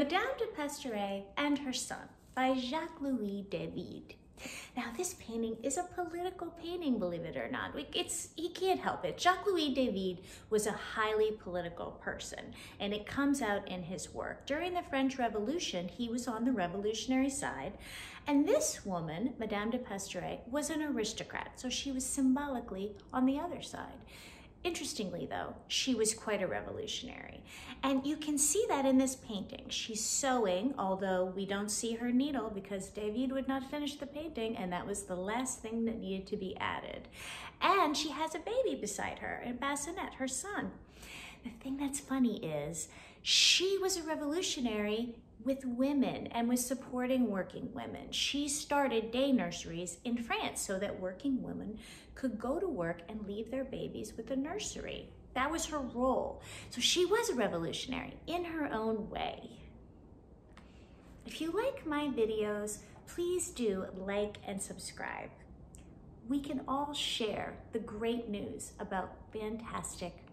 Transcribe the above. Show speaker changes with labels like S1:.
S1: Madame de Pastoret and Her Son by Jacques-Louis David. Now, this painting is a political painting, believe it or not. It's He can't help it. Jacques-Louis David was a highly political person, and it comes out in his work. During the French Revolution, he was on the revolutionary side, and this woman, Madame de Pastoret, was an aristocrat, so she was symbolically on the other side. Interestingly, though, she was quite a revolutionary. And you can see that in this painting. She's sewing, although we don't see her needle because David would not finish the painting, and that was the last thing that needed to be added. And she has a baby beside her, a bassinet, her son. The thing that's funny is she was a revolutionary with women and was supporting working women. She started day nurseries in France so that working women could go to work and leave their babies with a nursery. That was her role. So she was a revolutionary in her own way. If you like my videos, please do like and subscribe. We can all share the great news about fantastic